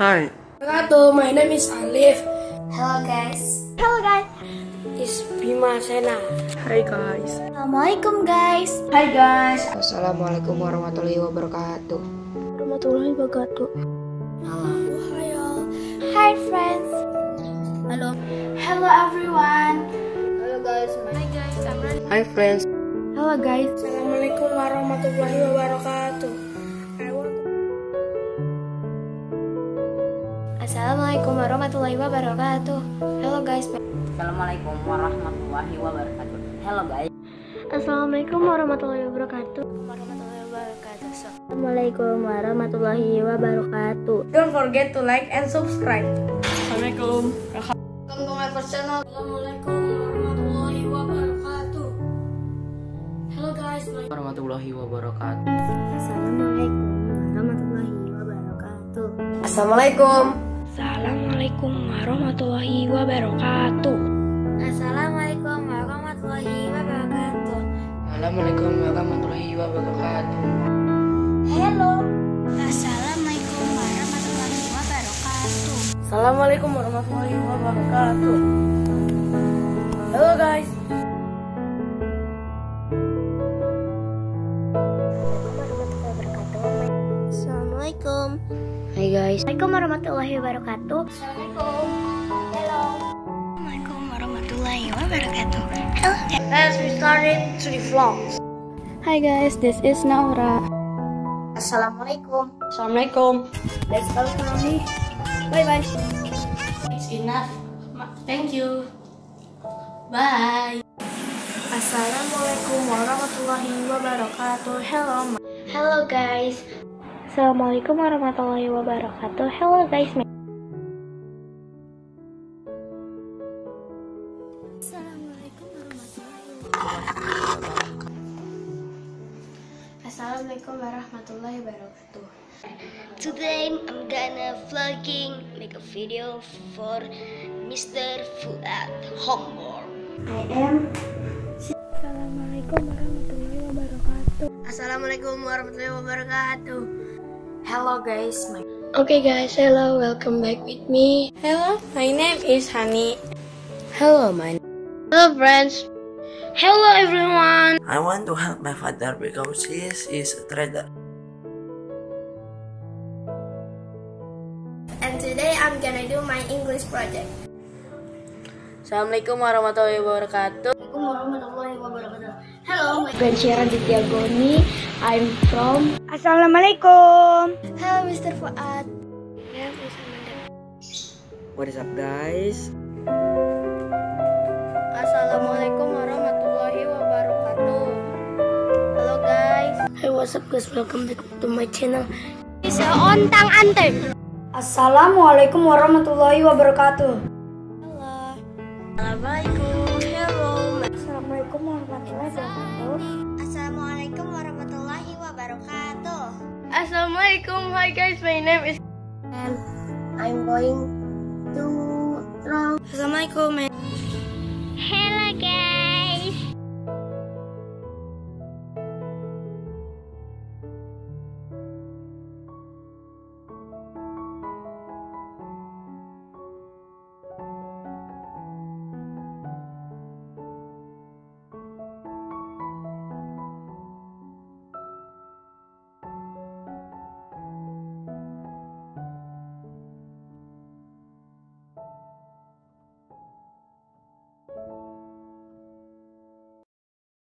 Hi. Wabarakatuh. My name is Alif. Hello guys. Hello guys. Is Bima Sena. Hi guys. Assalamualaikum guys. Hi guys. Assalamualaikum warahmatullahi wabarakatuh. Warahmatullahi wabarakatuh. Hi friends. Hello. Hello everyone. Hello guys. Hi guys. I'm ready. Hi friends. Hello guys. Assalamualaikum warahmatullahi wabarakatuh. Assalamualaikum warahmatullahi wabarakatuh. Hello guys. Assalamualaikum warahmatullahi wabarakatuh. Hello guys. Assalamualaikum warahmatullahi wabarakatuh. Warahmatullahi wabarakatuh. Assalamualaikum warahmatullahi wabarakatuh. Don't forget to like and subscribe. Assalamualaikum. Welcome to my first channel. Assalamualaikum warahmatullahi wabarakatuh. Hello guys. My Warahmatullahi wabarakatuh. Assalamualaikum warahmatullahi wabarakatuh. Assalamualaikum. Assalamualaikum warahmatullahi wabarakatuh. Assalamualaikum warahmatullahi wabarakatuh. Assalamualaikum warahmatullahi wabarakatuh. Hello. Assalamualaikum warahmatullahi wabarakatuh. Assalamualaikum warahmatullahi wabarakatuh. Hello guys. Hai guys. Assalamualaikum warahmatullahi wabarakatuh. Assalamualaikum. Hello. Assalamualaikum warahmatullahi wabarakatuh. Hello. Let's we started to the vlogs. Hi guys, this is Naura. Assalamualaikum. Assalamualaikum. Let's go mommy. Bye bye. It's enough. Thank you. Bye. Assalamualaikum warahmatullahi wabarakatuh. Hello. Hello guys. Assalamualaikum warahmatullahi wabarakatuh. Hello guys. Assalamualaikum warahmatullahi wabarakatuh. Assalamualaikum warahmatullahi wabarakatuh. Today I'm gonna vlogging make a video for Mr. Fuad Homework. I am Assalamualaikum warahmatullahi wabarakatuh. Assalamualaikum warahmatullahi wabarakatuh. Hello guys, my Okay guys, hello, welcome back with me. Hello, my name is Hani. Hello, my Hello friends. Hello everyone. I want to help my father because he is, is a trader. and today I'm gonna do my English project. Assalamualaikum warahmatullahi wabarakatuh. Assalamualaikum warahmatullahi wabarakatuh. Hello, my friend Syara Goni. I'm from Assalamualaikum. Hello, Mr. Fuad. What is up guys? Assalamualaikum warahmatullahi wabarakatuh. Hello guys. Hey, what's up guys? Welcome back to my channel. Bisa ontang ante. Assalamualaikum warahmatullahi wabarakatuh. Assalamualaikum. Hello. Assalamualaikum warahmatullahi wabarakatuh. Assalamualaikum warahmatullahi wabarakatuh. Assalamualaikum. Hi guys, my name is I'm going to. Assalamualaikum.